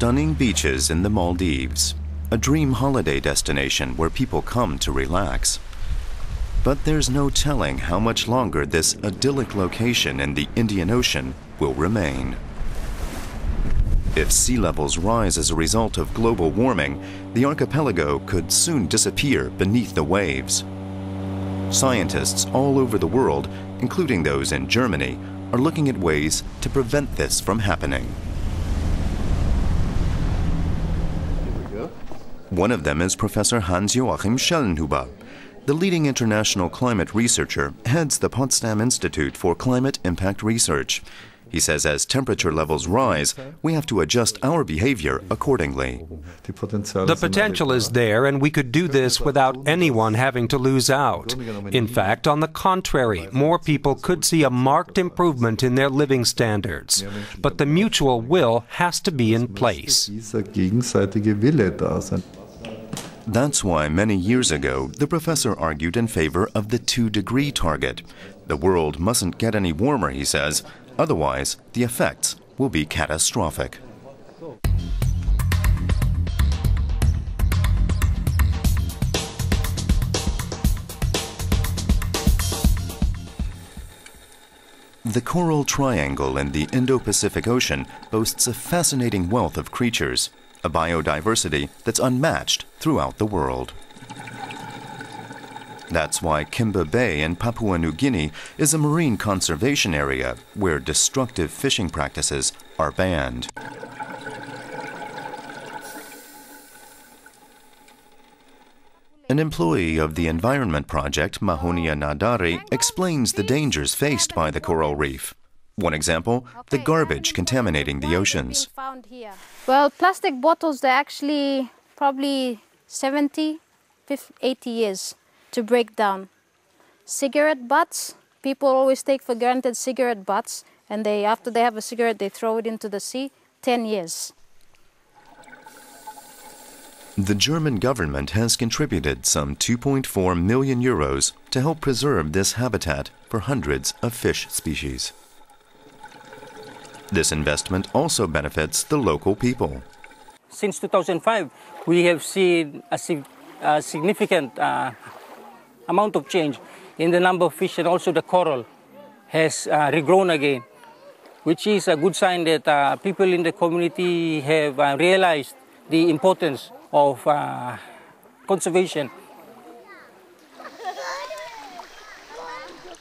Stunning beaches in the Maldives, a dream holiday destination where people come to relax. But there's no telling how much longer this idyllic location in the Indian Ocean will remain. If sea levels rise as a result of global warming, the archipelago could soon disappear beneath the waves. Scientists all over the world, including those in Germany, are looking at ways to prevent this from happening. One of them is Professor Hans Joachim Schellnhuber. The leading international climate researcher heads the Potsdam Institute for Climate Impact Research. He says as temperature levels rise, we have to adjust our behavior accordingly. The potential is there, and we could do this without anyone having to lose out. In fact, on the contrary, more people could see a marked improvement in their living standards. But the mutual will has to be in place. That's why many years ago the professor argued in favor of the two degree target. The world mustn't get any warmer, he says, otherwise, the effects will be catastrophic. The Coral Triangle in the Indo Pacific Ocean boasts a fascinating wealth of creatures a biodiversity that's unmatched throughout the world. That's why Kimbe Bay in Papua New Guinea is a marine conservation area where destructive fishing practices are banned. An employee of the Environment Project, Mahonia Na Dari, explains the dangers faced by the coral reef. One example, the garbage um, contaminating the oceans. Well, plastic bottles, they're actually probably 70, 50, 80 years to break down. Cigarette butts, people always take for granted cigarette butts, and they after they have a cigarette, they throw it into the sea, 10 years. The German government has contributed some 2.4 million euros to help preserve this habitat for hundreds of fish species. This investment also benefits the local people. Since 2005, we have seen a, a significant uh, amount of change in the number of fish and also the coral has uh, regrown again, which is a good sign that uh, people in the community have uh, realized the importance of uh, conservation.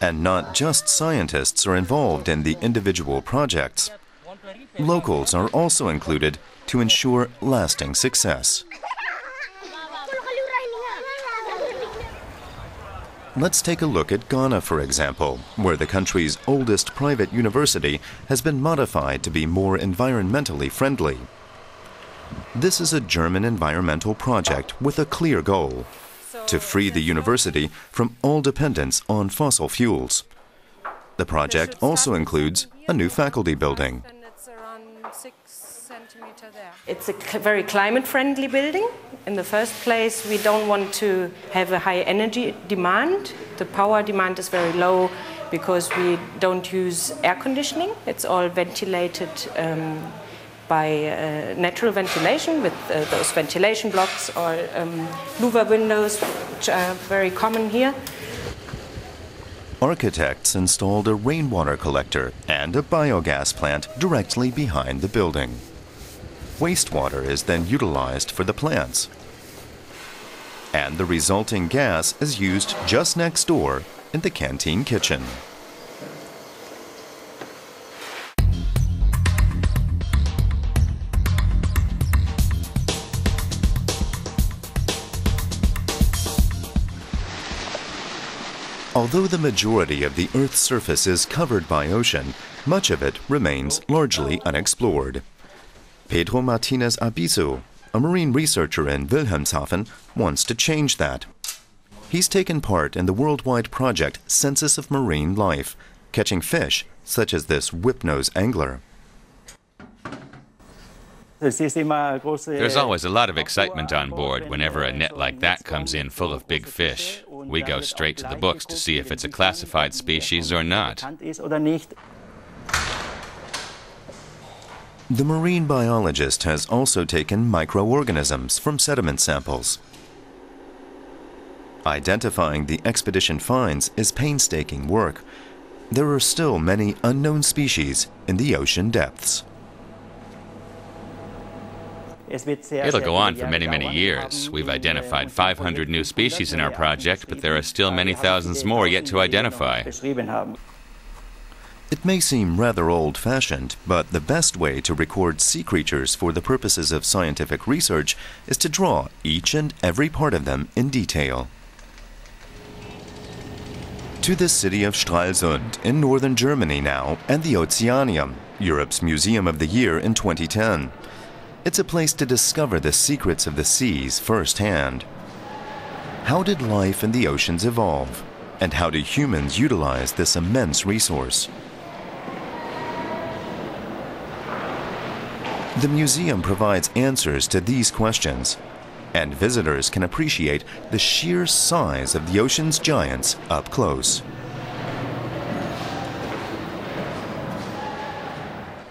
And not just scientists are involved in the individual projects. Locals are also included to ensure lasting success. Let's take a look at Ghana, for example, where the country's oldest private university has been modified to be more environmentally friendly. This is a German environmental project with a clear goal to free the university from all dependence on fossil fuels. The project also includes a new faculty building. It's a very climate friendly building. In the first place, we don't want to have a high energy demand. The power demand is very low because we don't use air conditioning. It's all ventilated um, by uh, natural ventilation with uh, those ventilation blocks or um, louver windows, which are very common here. Architects installed a rainwater collector and a biogas plant directly behind the building. Wastewater is then utilized for the plants. And the resulting gas is used just next door in the canteen kitchen. Although the majority of the Earth's surface is covered by ocean, much of it remains largely unexplored. Pedro Martinez Arbizu, a marine researcher in Wilhelmshaven, wants to change that. He's taken part in the worldwide project Census of Marine Life, catching fish such as this whip-nose angler. There's always a lot of excitement on board whenever a net like that comes in full of big fish. We go straight to the books to see if it's a classified species or not. The marine biologist has also taken microorganisms from sediment samples. Identifying the expedition finds is painstaking work. There are still many unknown species in the ocean depths. It'll go on for many, many years. We've identified 500 new species in our project, but there are still many thousands more yet to identify. It may seem rather old fashioned, but the best way to record sea creatures for the purposes of scientific research is to draw each and every part of them in detail. To the city of Stralsund in northern Germany now, and the Ozeaneum, Europe's Museum of the Year in 2010. It's a place to discover the secrets of the seas firsthand. How did life in the oceans evolve? And how do humans utilize this immense resource? The museum provides answers to these questions, and visitors can appreciate the sheer size of the ocean's giants up close.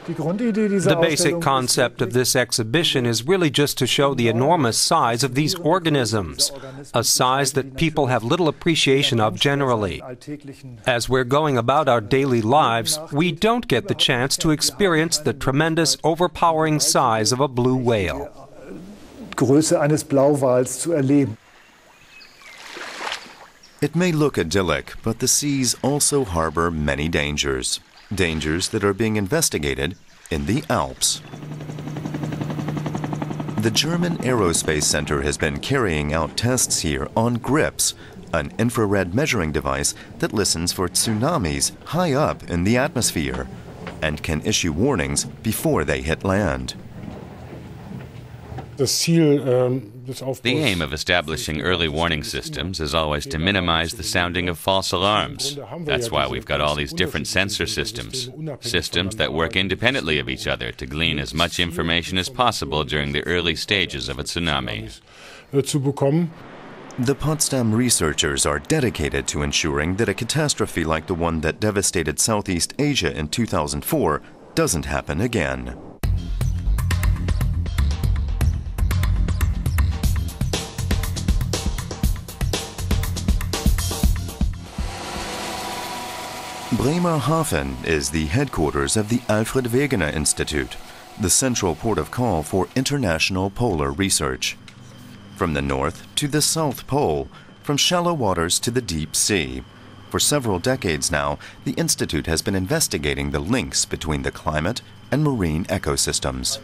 The basic concept of this exhibition is really just to show the enormous size of these organisms, a size that people have little appreciation of generally. As we're going about our daily lives, we don't get the chance to experience the tremendous, overpowering size of a blue whale. It may look idyllic, but the seas also harbor many dangers dangers that are being investigated in the Alps. The German Aerospace Center has been carrying out tests here on GRIPS, an infrared measuring device that listens for tsunamis high up in the atmosphere and can issue warnings before they hit land. The um, aim of establishing early warning systems is always to minimize the sounding of false alarms. That's why we've got all these different sensor systems, systems that work independently of each other to glean as much information as possible during the early stages of a tsunami. The Potsdam researchers are dedicated to ensuring that a catastrophe like the one that devastated Southeast Asia in 2004 doesn't happen again. Bremerhaven is the headquarters of the Alfred Wegener Institute, the central port of call for international polar research. From the north to the south pole, from shallow waters to the deep sea. For several decades now, the Institute has been investigating the links between the climate and marine ecosystems.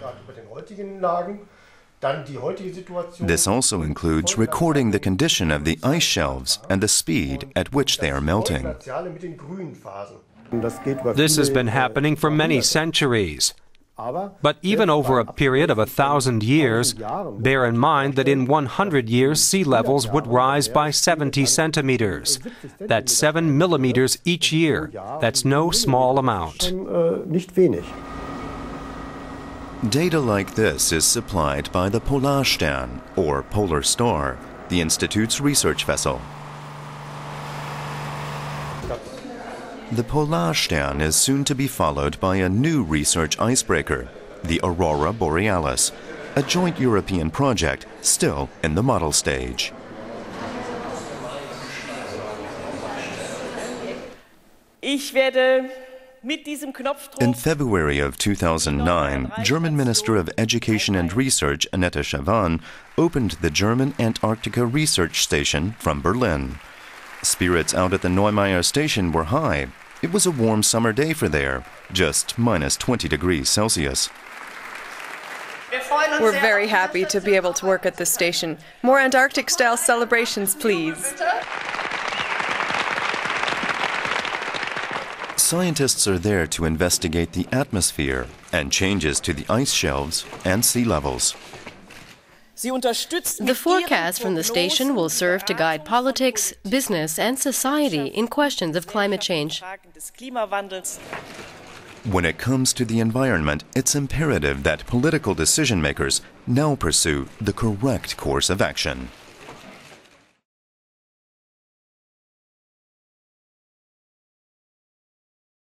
This also includes recording the condition of the ice shelves and the speed at which they are melting. This has been happening for many centuries. But even over a period of a thousand years, bear in mind that in 100 years sea levels would rise by 70 centimeters. That's 7 millimeters each year. That's no small amount. Data like this is supplied by the Polarstern, or Polar Star, the Institute's research vessel. The Polarstern is soon to be followed by a new research icebreaker, the Aurora Borealis, a joint European project still in the model stage. Ich werde in February of 2009, German Minister of Education and Research Annette Schavan opened the German Antarctica Research Station from Berlin. Spirits out at the Neumayer station were high. It was a warm summer day for there, just minus 20 degrees Celsius. We're very happy to be able to work at this station. More Antarctic style celebrations, please. Scientists are there to investigate the atmosphere and changes to the ice shelves and sea levels. The forecast from the station will serve to guide politics, business, and society in questions of climate change. When it comes to the environment, it's imperative that political decision makers now pursue the correct course of action.